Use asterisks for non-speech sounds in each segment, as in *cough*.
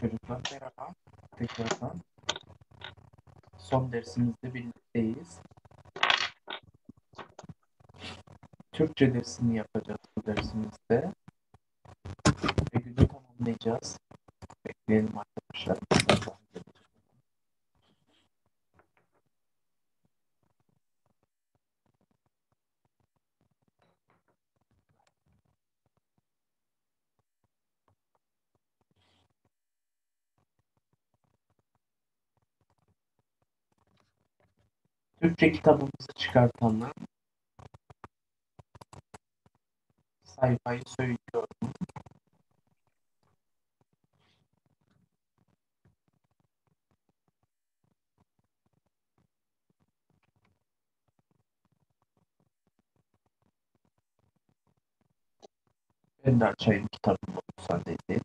Çocuklar merhaba. Tekrardan son dersimizde birlikteyiz. Türkçe dersini yapacağız bu dersimizde. Ve günü tamamlayacağız. Bekleyelim arkadaşlar. Türkçe kitabımızı çıkartalım. Sayfayı söylüyorum. Ben de açayım kitabımı müsaade edin.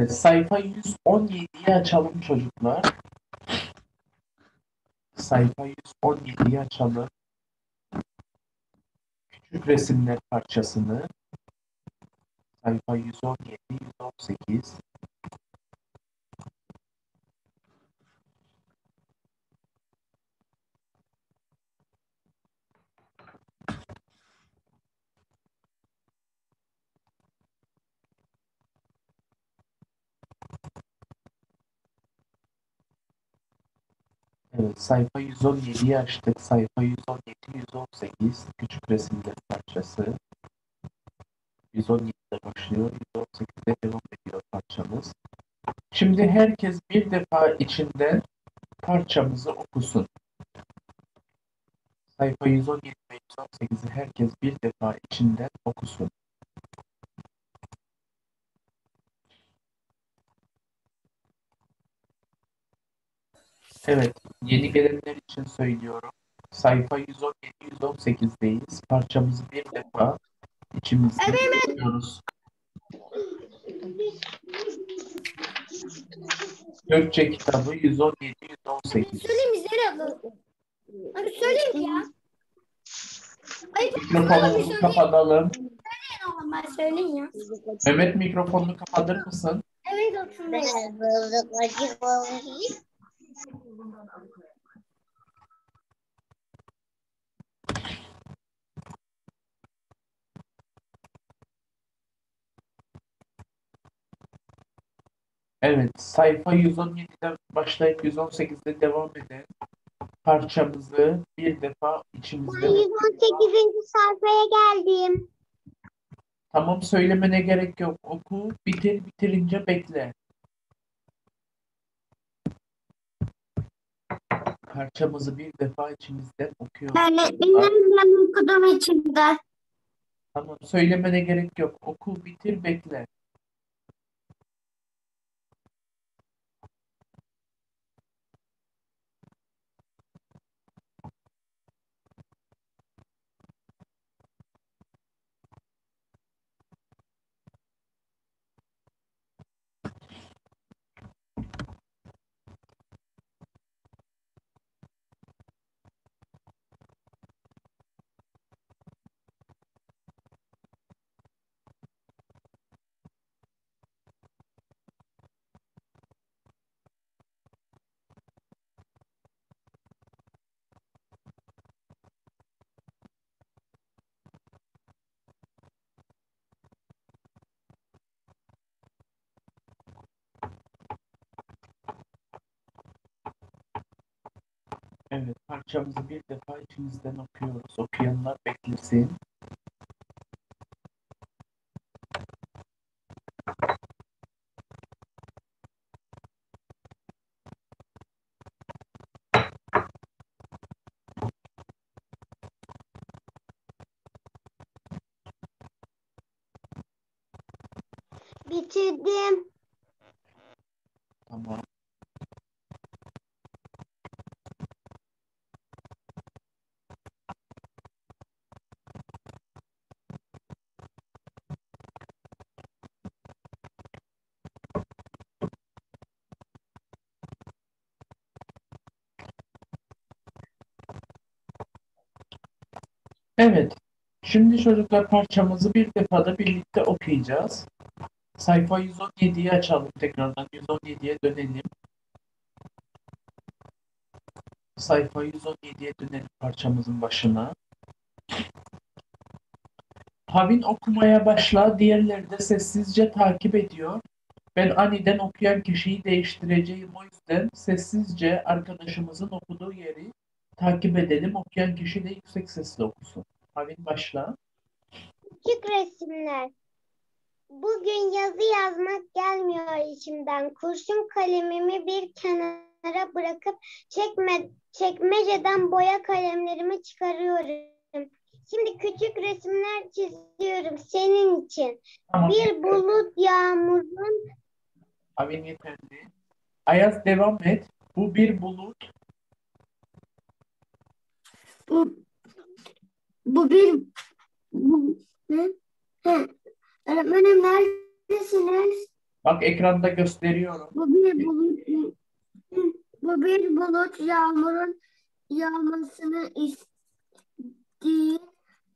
Evet, sayfa 117'yi açalım çocuklar. Sayfa 117'yi açalım. Küçük resimler parçasını. Sayfa 117, 118. Evet, sayfa 117'yi açtık. Sayfa 117, 118 küçük resimler parçası. 117'de başlıyor, 118'de devam ediyor parçamız. Şimdi herkes bir defa içinden parçamızı okusun. Sayfa 117 ve 118'i herkes bir defa içinden okusun. Evet, yeni gelenler için söylüyorum. Sayfa 117-118'deyiz. Parçamızı bir defa içimizde okuyoruz. Gökçe kitabı 117-118. Söyleyeyim Zehra abla? Abi söyleyeyim ya. Ay Mikrofonumuzu kapatalım. oğlum ben söyleyeyim ya. Mehmet mikrofonunu kapatır mısın? Evet oturmayız. Evet, sayfa 117'den başlayıp 118'de devam eden parçamızı bir defa içimizde 118. sayfaya geldim. Tamam söylemene gerek yok. Oku, bitir, bitirince bekle. Parçamızı bir defa içimizden okuyoruz. Öğretmenim ben okudum içimde. Tamam, söylemene gerek yok. Oku, bitir, bekle. Evet, parçamızı bir defa içimizden okuyoruz. Okuyanlar beklesin. Evet. Şimdi çocuklar parçamızı bir defada birlikte okuyacağız. Sayfa 117'yi açalım tekrardan. 117'ye dönelim. Sayfa 117'ye dönelim parçamızın başına. Havin okumaya başla, diğerleri de sessizce takip ediyor. Ben aniden okuyan kişiyi değiştireceğim o yüzden sessizce arkadaşımızın okuduğu yeri takip edelim. Okuyan kişi de yüksek sesle okusun. Havin başla. Küçük resimler. Bugün yazı yazmak gelmiyor içimden. Kurşun kalemimi bir kenara bırakıp çekme, çekmeceden boya kalemlerimi çıkarıyorum. Şimdi küçük resimler çiziyorum senin için. Tamam. Bir bulut yağmurun Havin yeterli. Ayaz devam et. Bu bir bulut. Bu bu bir bu ne? He. Öğretmenim neredesiniz? Bak ekranda gösteriyorum. Bu bir bulut bu bir bulut yağmurun yağmasını istediği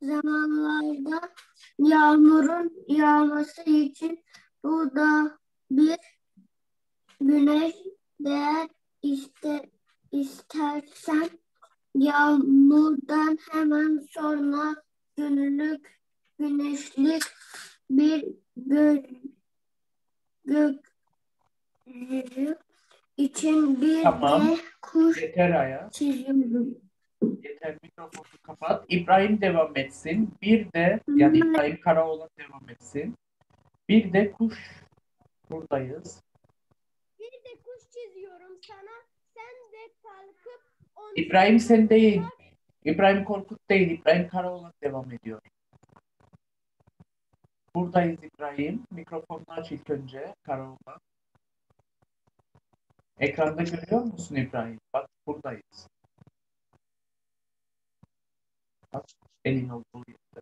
zamanlarda yağmurun yağması için bu da bir güneş değer iste, istersen Yağmurdan hemen sonra günlük güneşli bir gö gökyüzü için bir Tamam. de kuş Yeter Ayaz. çiziyorum. Yeter mikrofonu kapat. İbrahim devam etsin. Bir de yani Hı. İbrahim Karaoğlan devam etsin. Bir de kuş buradayız. Bir de kuş çiziyorum sana. Sen de kalkıp onu İbrahim sen değil. İbrahim Korkut değil. İbrahim Karaoğlan devam ediyor. Buradayız İbrahim. Mikrofonunu aç ilk önce Karaoğlan. Ekranda görüyor musun İbrahim? Bak buradayız. Bak elin olduğu yerde.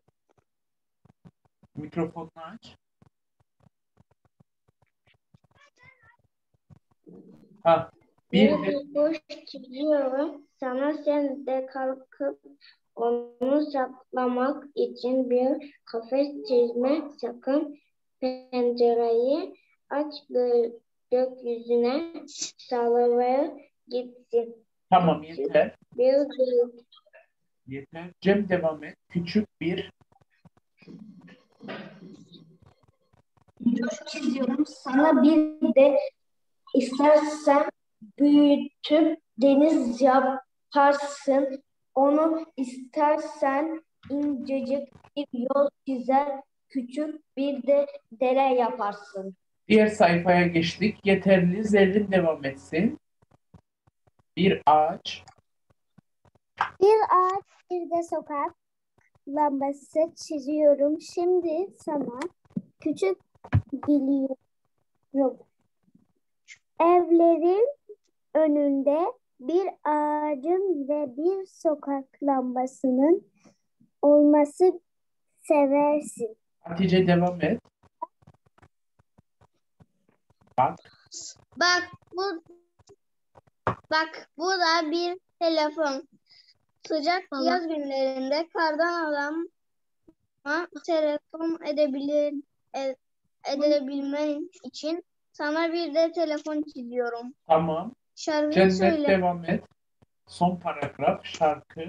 Mikrofonunu aç. Ha, bir Bir kuş çiziyorum. Sana sen de kalkıp onu saklamak için bir kafes çizme. Sakın pencereyi aç gö- gökyüzüne sallamaya gitsin. tamam yeter. Bir Yeter. Cem devam et. Küçük bir çiziyorum. Sana bir de istersen büyütüp deniz yaparsın. Onu istersen incecik bir yol çizer, küçük bir de dere yaparsın. diğer sayfaya geçtik. Yeterli. Zerrin devam etsin. Bir ağaç. Bir ağaç bir de sokak lambası çiziyorum. Şimdi sana küçük biliyorum. Evlerin önünde bir ağacın ve bir sokak lambasının olması seversin. Hatice devam et. Bak. Bak bu bak bu da bir telefon. Sıcak yaz günlerinde kardan adam telefon edebilir e- edebilmen için sana bir de telefon çiziyorum. Tamam. Şarkı Cennet söyle. devam et. Son paragraf. Şarkı.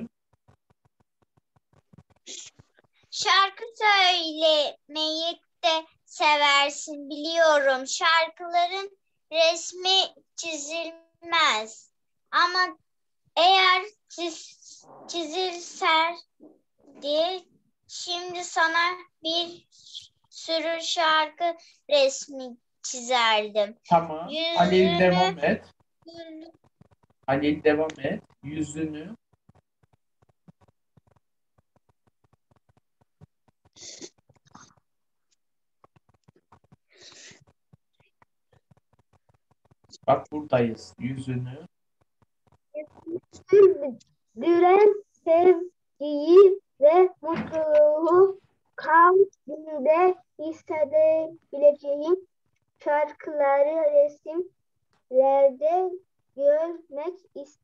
Şarkı söylemeyi de seversin biliyorum. Şarkıların resmi çizilmez. Ama eğer çiz, çizilser diye şimdi sana bir sürü şarkı resmi çizerdim. Tamam. Yüzünü- Halil devam et. Halil devam et. Yüzünü. Bak buradayız. Yüzünü. Gülen sevgiyi ve mutluluğu kalbinde hissedebileceğim şarkıları resimlerde görmek is-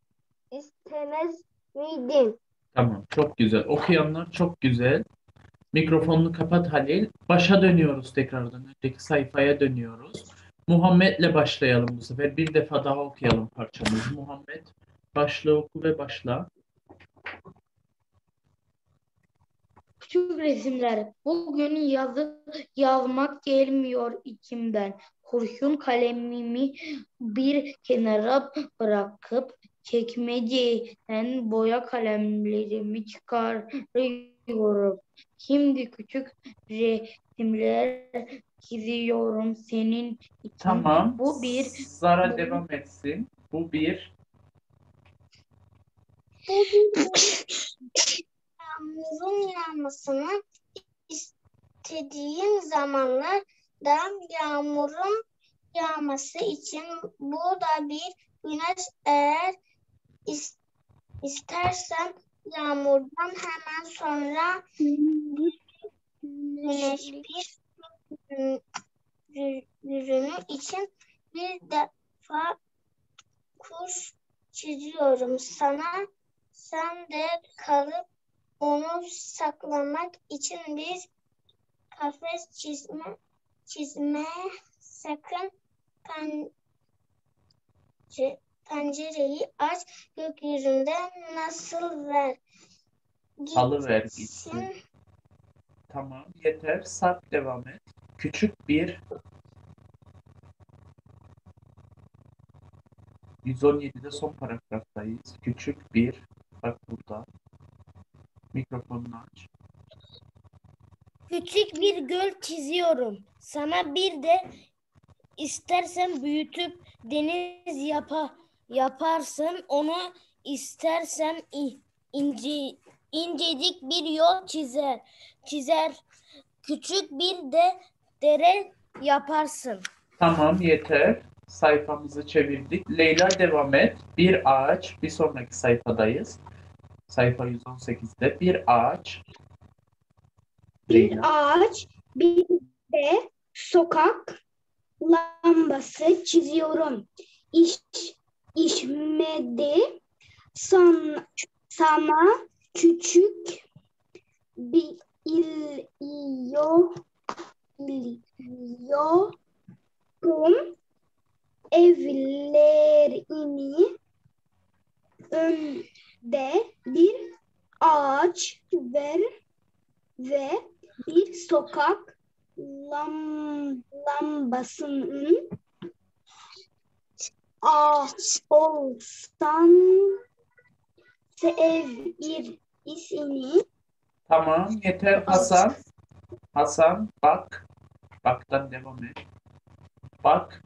istemez miydin? Tamam, çok güzel. Okuyanlar çok güzel. Mikrofonunu kapat Halil. Başa dönüyoruz tekrardan. Önceki sayfaya dönüyoruz. Muhammed'le başlayalım bu sefer. Bir defa daha okuyalım parçamızı. Muhammed, başla oku ve başla. Küçük resimler. Bugün yazı yazmak gelmiyor içimden. Kurşun kalemimi bir kenara bırakıp çekmeceden boya kalemlerimi çıkarıyorum. Şimdi küçük resimler çiziyorum senin için. Tamam. Bu bir Zara bu- devam etsin. Bu bir. Yağmurun yağmasını istediğim zamanlarda yağmurun yağması için bu da bir güneş. Eğer is- istersen yağmurdan hemen sonra güneş bir yüzünü için bir defa kuş çiziyorum. Sana sen de kalıp onu saklamak için bir kafes çizme çizme sakın pen, pencereyi aç gökyüzünde nasıl ver Alıver gitsin. Tamam, yeter. Sarp devam et. Küçük bir. 117'de son paragraftayız. Küçük bir. Bak burada. Mikrofonunu aç. Küçük bir göl çiziyorum. Sana bir de istersen büyütüp deniz yapa, yaparsın. Onu istersen ince, incecik bir yol çizer. Çizer. Küçük bir de dere yaparsın. Tamam, yeter. Sayfamızı çevirdik. Leyla devam et. Bir ağaç. Bir sonraki sayfadayız. Sayfa 118'de. Bir ağaç. Leyla. ağaç, bir de sokak lambası çiziyorum. İş, işmedi san, sana küçük bir il, iyo, iliyorum evlerini önde bir ağaç ver ve bir sokak lam, lambasının a olsan sevirsini Tamam, yeter Hasan. Hasan bak. Baktan devam et. Bak.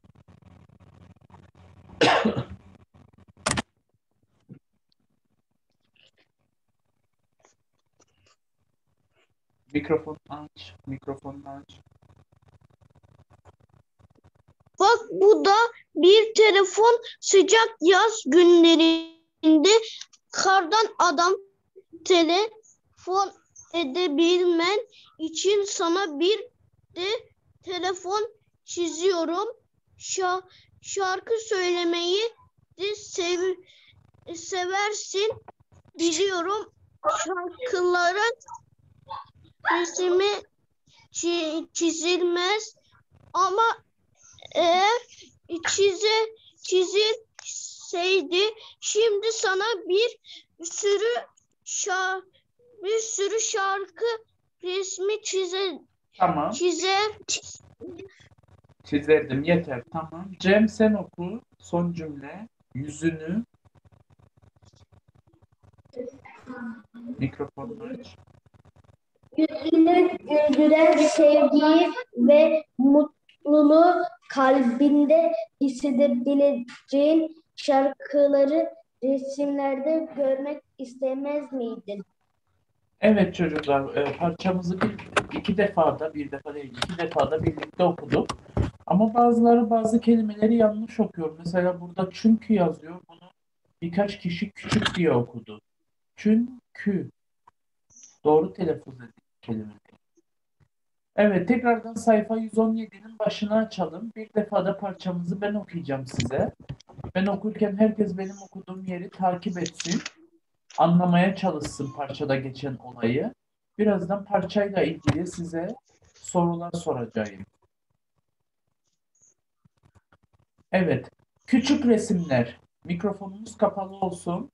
Mikrofon aç. Mikrofonunu aç. Bak bu da bir telefon sıcak yaz günlerinde kardan adam telefon edebilmen için sana bir de telefon çiziyorum. Şa şarkı söylemeyi de sev seversin biliyorum. Şarkıların resmi çi- çizilmez ama eğer çize çizilseydi şimdi sana bir sürü şa bir sürü şarkı resmi çize Tamam. çizer Çizerdim. Yeter. Tamam. Cem sen oku. Son cümle. Yüzünü. Mikrofonunu aç. Yüzünü güldüren sevgiyi ve mutluluğu kalbinde hissedebileceğin şarkıları resimlerde görmek istemez miydin? Evet çocuklar, e, parçamızı bir, iki defa da, bir defa değil, iki defa da birlikte okuduk. Ama bazıları bazı kelimeleri yanlış okuyor. Mesela burada çünkü yazıyor. Bunu birkaç kişi küçük diye okudu. Çünkü. Doğru telaffuz edin kelimeleri. Evet, tekrardan sayfa 117'nin başını açalım. Bir defa da parçamızı ben okuyacağım size. Ben okurken herkes benim okuduğum yeri takip etsin. anlamaya çalışsın parçada geçen olayı. Birazdan parçayla ilgili size sorular soracağım. Evet, küçük resimler. Mikrofonumuz kapalı olsun.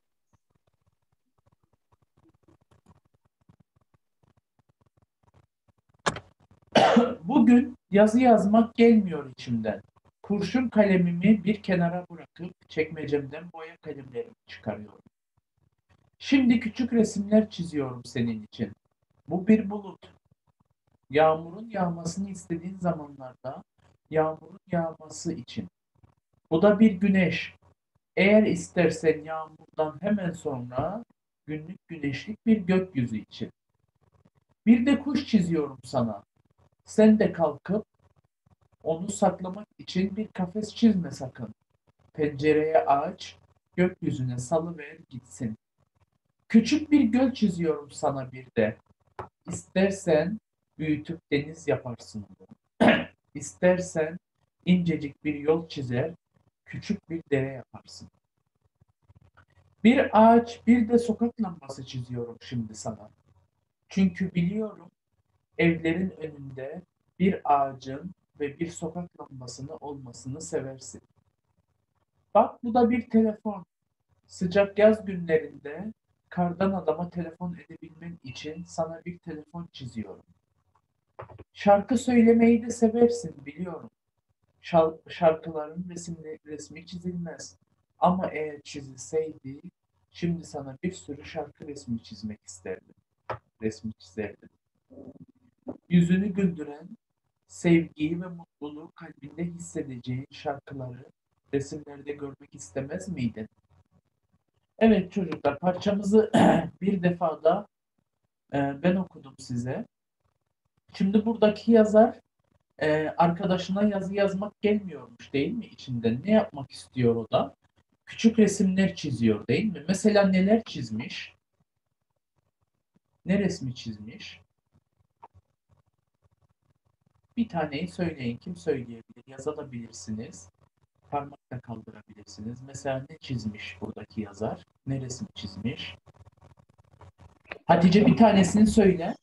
*coughs* Bugün yazı yazmak gelmiyor içimden. Kurşun kalemimi bir kenara bırakıp çekmecemden boya kalemlerimi çıkarıyorum. Şimdi küçük resimler çiziyorum senin için. Bu bir bulut. Yağmurun yağmasını istediğin zamanlarda yağmurun yağması için. Bu da bir güneş. Eğer istersen yağmurdan hemen sonra günlük güneşlik bir gökyüzü için. Bir de kuş çiziyorum sana. Sen de kalkıp onu saklamak için bir kafes çizme sakın. Pencereye aç, gökyüzüne salıver gitsin. Küçük bir göl çiziyorum sana bir de. İstersen büyütüp deniz yaparsın onu. *clears throat* İstersen incecik bir yol çizer, küçük bir dere yaparsın. Bir ağaç, bir de sokak lambası çiziyorum şimdi sana. Çünkü biliyorum evlerin önünde bir ağacın ve bir sokak lambasının olmasını seversin. Bak bu da bir telefon. Sıcak yaz günlerinde kardan adama telefon edebilmen için sana bir telefon çiziyorum. Şarkı söylemeyi de seversin biliyorum. Şarkıların resimli, resmi çizilmez. Ama eğer çizilseydi şimdi sana bir sürü şarkı resmi çizmek isterdim. Resmi çizerdim. Yüzünü güldüren, sevgiyi ve mutluluğu kalbinde hissedeceğin şarkıları resimlerde görmek istemez miydin? Evet çocuklar parçamızı *clears throat* bir defada e, ben okudum size. Şimdi buradaki yazar e, arkadaşına yazı yazmak gelmiyormuş değil mi içinden? Ne yapmak istiyor o da? Küçük resimler çiziyor değil mi? Mesela neler çizmiş? Ne resmi çizmiş? Bir taneyi söyleyin. Kim söyleyebilir? Yazabilirsiniz. Parmakla kaldırabilirsiniz. Mesela ne çizmiş buradaki yazar? Ne resim çizmiş? Hatice bir tanesini söyle.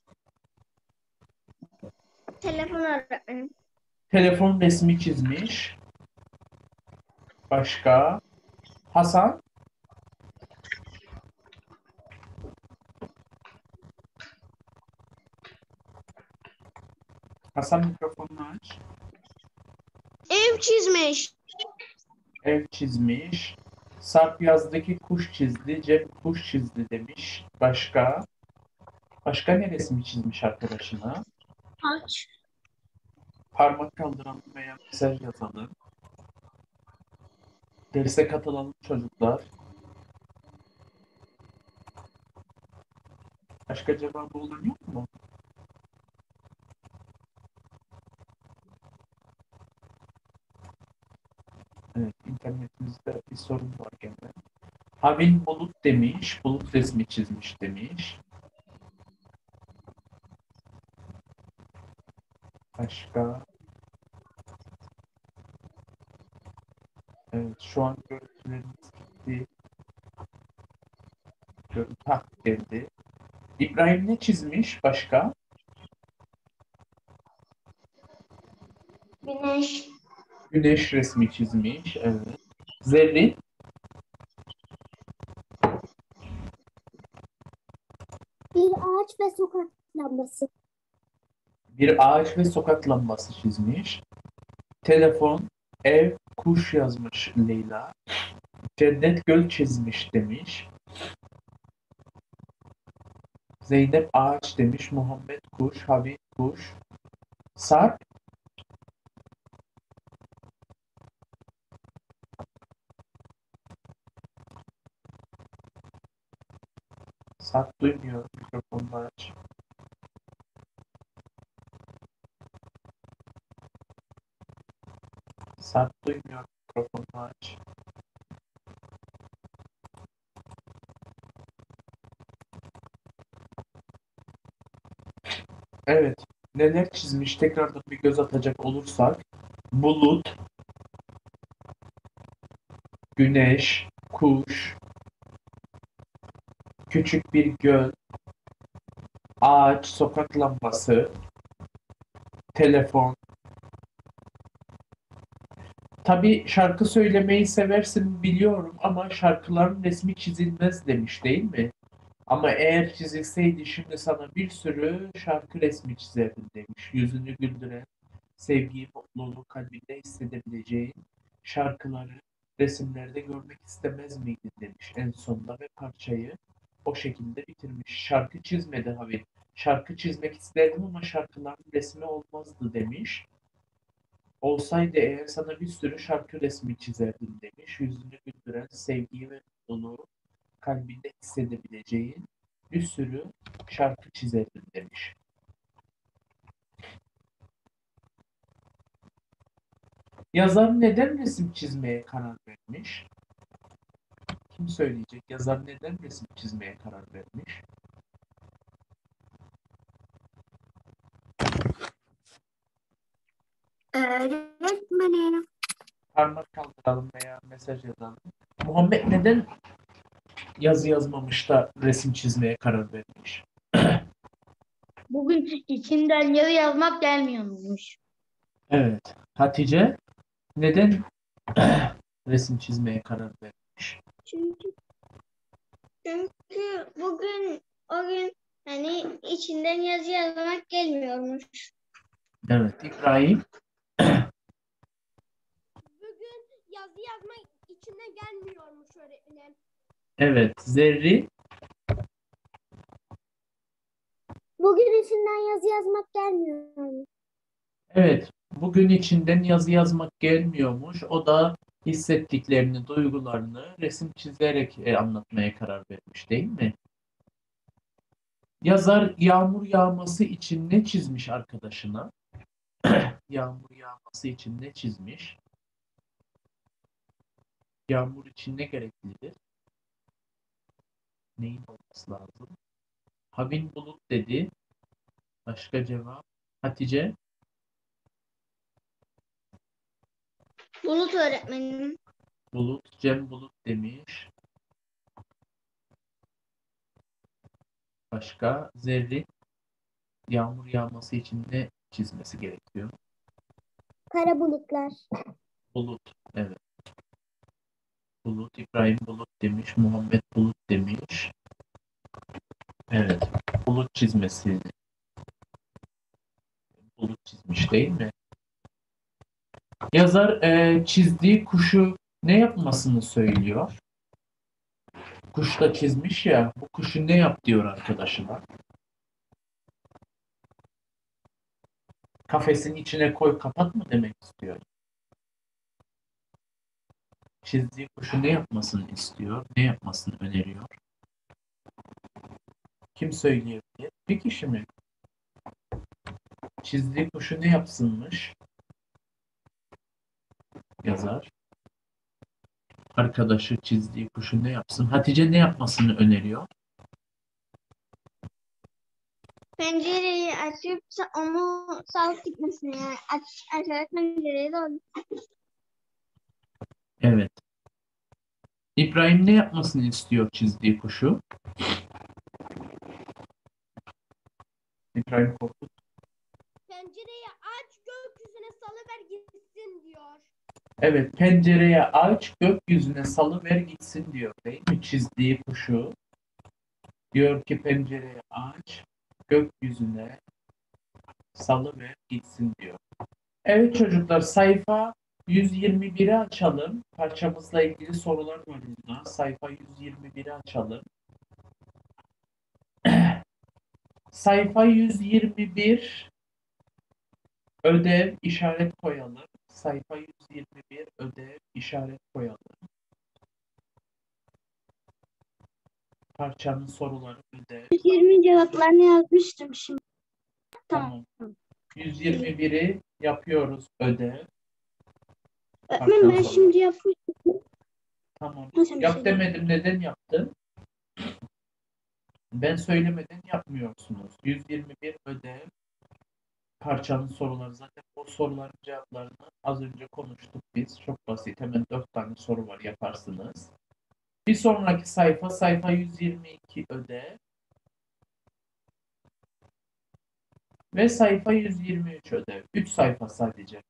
Telefon öğretmenim. Telefon resmi çizmiş. Başka? Hasan? Hasan mikrofonunu aç. Ev çizmiş. Ev çizmiş. Sarp yazdaki kuş çizdi. Cem kuş çizdi demiş. Başka? Başka ne resmi çizmiş arkadaşına? Aç. Parmak kaldıralım veya mesaj yazalım. Derse katılalım çocuklar. Başka cevabı olan yok mu? Evet, internetimizde bir sorun var gene. Havin bulut demiş, bulut resmi çizmiş demiş. Başka? Evet, şu an görüntülerimiz gitti. Görüntü geldi. İbrahim ne çizmiş başka? Güneş resmi çizmiş. Evet. Zerrin Bir ağaç ve sokak lambası. bir ağaç ve sokak lambası çizmiş. Telefon, ev, kuş yazmış Leyla. Cennet göl çizmiş demiş. Zeynep ağaç demiş. Muhammed kuş, Habib kuş. Sarp Sarp duymuyor. Mikrofonunu aç. Sarp duymuyor. Mikrofonunu aç. Evet. Neler çizmiş tekrardan bir göz atacak olursak bulut, güneş, kuş, küçük bir göl, ağaç, sokak lambası, telefon. Tabii şarkı söylemeyi seversin biliyorum ama şarkıların resmi çizilmez demiş değil mi? Ama eğer çizilseydi şimdi sana bir sürü şarkı resmi çizerdim demiş. Yüzünü güldüren, sevgiyi, mutluluğu kalbinde hissedebileceğin şarkıları resimlerde görmek istemez miydin demiş en sonunda ve parçayı o şekilde bitirmiş. Şarkı çizmedi Havil. Şarkı çizmek isterdim ama şarkıların resmi olmazdı demiş. Olsaydı eğer sana bir sürü şarkı resmi çizerdim demiş. Yüzünü güldüren sevgiyi ve mutluluğu kalbinde hissedebileceğin bir sürü şarkı çizerdim demiş. Yazar neden resim çizmeye karar vermiş? Kim söyleyecek? Yazar neden resim çizmeye karar vermiş? Öğretmenim. Parmak kaldıralım veya mesaj yazalım. Muhammed neden yazı yazmamış da resim çizmeye karar vermiş? *clears throat* Bugün içinden yazı yazmak gelmiyormuş. Evet. Hatice neden *clears throat* resim çizmeye karar vermiş? Çünkü çünkü bugün o gün hani içinden yazı yazmak gelmiyormuş. Evet. İbrahim Bugün yazı yazmak içine gelmiyormuş öğretmenim. Evet. Zerri Bugün içinden yazı yazmak gelmiyor. Evet, bugün içinden yazı yazmak gelmiyormuş. O da hissettiklerini, duygularını resim çizerek e, anlatmaya karar vermiş, değil mi? Yazar yağmur yağması için ne çizmiş arkadaşına? *clears throat* Yağmur yağması için ne çizmiş? Yağmur için ne gereklidir? Neyin olması lazım? Havin bulut dedi. Başka cevap? Hatice? Bulut öğretmenim. Bulut, Cem Bulut demiş. Başka Zerrin yağmur yağması için ne çizmesi gerekiyor? Kara bulutlar. Bulut, evet. Bulut, İbrahim Bulut demiş, Muhammed Bulut demiş. Evet, bulut çizmesi. Bulut çizmiş değil mi? Yazar e, çizdiği kuşu ne yapmasını söylüyor? Kuş da çizmiş ya, bu kuşu ne yap diyor arkadaşına. Kafesin içine koy kapat mı demek istiyor? Çizdiği kuşu ne yapmasını istiyor? Ne yapmasını öneriyor? Kim söyleyebilir? Bir kişi mi? Çizdiği kuşu ne yapsınmış? Yazar. Arkadaşı çizdiği kuşu ne yapsın? Hatice ne yapmasını öneriyor? Pencereyi açıp onu salıp gitmesini yani aç, açarak pencereyi doğru. Evet. İbrahim ne yapmasını istiyor çizdiği kuşu? İbrahim Korkut. Pencereyi aç gökyüzüne salıver gitsin diyor. Evet, pencereye aç, gökyüzüne salıver gitsin diyor değil mi? Çizdiği kuşu. Diyor ki pencereye aç, gökyüzüne salıver gitsin diyor. Evet çocuklar sayfa 121'i açalım. Parçamızla ilgili sorular var burada. Sayfa 121'i açalım. *clears throat* Sayfa 121 ödev işaret koyalım. Sayfa 121 ödev işaret koyalım. Parçanın soruları ödev. 120 cevaplarını yazmıştım şimdi. Tamam. 121'i yapıyoruz ödev. Öğretmenim ben şimdi yapmıştım. Tamam. Nasıl Yap şey? demedim. Neden yaptın? Ben söylemeden yapmıyorsunuz. 121 ödev. Parçanın soruları zaten o soruların cevaplarını az önce konuştuk biz. Çok basit. Hemen 4 tane soru var yaparsınız. Bir sonraki sayfa sayfa 122 ödev. Ve sayfa 123 ödev. 3 sayfa sadece.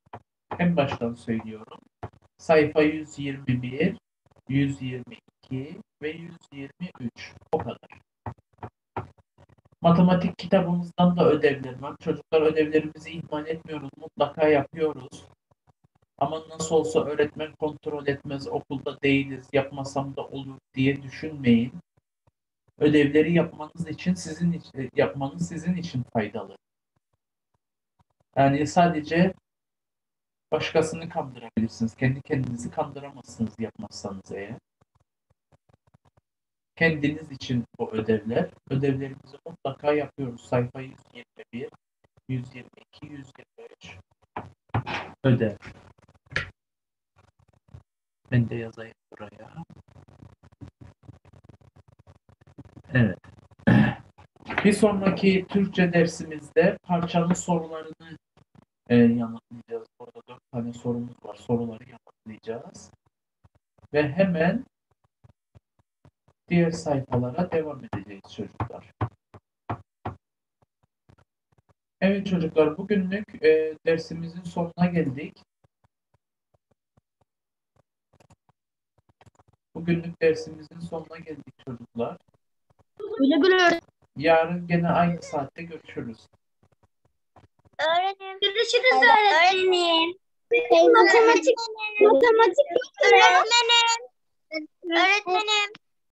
En baştan söylüyorum. Sayfa 121, 122 ve 123. O kadar. Matematik kitabımızdan da ödevler var. Çocuklar ödevlerimizi ihmal etmiyoruz. Mutlaka yapıyoruz. Ama nasıl olsa öğretmen kontrol etmez, okulda değiliz, yapmasam da olur diye düşünmeyin. Ödevleri yapmanız için sizin için, yapmanız sizin için faydalı. Yani sadece başkasını kandırabilirsiniz. Kendi kendinizi kandıramazsınız yapmazsanız eğer. Kendiniz için bu ödevler. Ödevlerimizi mutlaka yapıyoruz. Sayfa 121, 122, 123 ödev. Ben de yazayım buraya. Evet. *clears throat* Bir sonraki Türkçe dersimizde parçanın sorularını e, yanıtlayacağız. Burada dört tane sorumuz var. Soruları yanıtlayacağız. Ve hemen diğer sayfalara devam edeceğiz çocuklar. Evet çocuklar bugünlük e, dersimizin sonuna geldik. Bugünlük dersimizin sonuna geldik çocuklar. Güle güle öğretmenim. Yarın gene aynı saatte görüşürüz. Öğretmenim. Görüşürüz Öğretmenim. Matematik matematik Öğretmenim. Öğretmenim.